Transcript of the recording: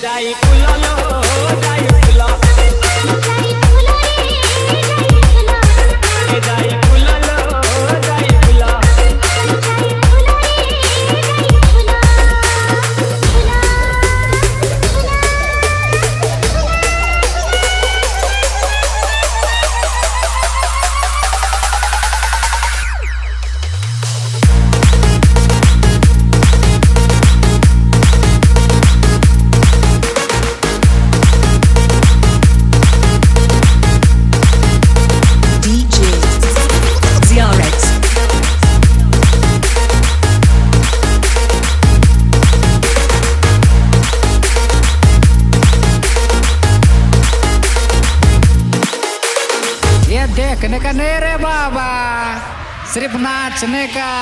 जाई फुललो जाई फुला देखने का नहीं रे बाबा सिर्फ़ नाचने का